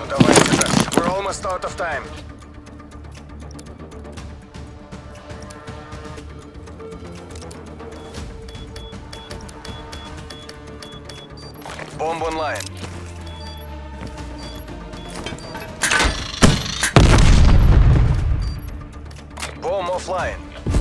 We're almost out of time. Bomb online. Bomb offline.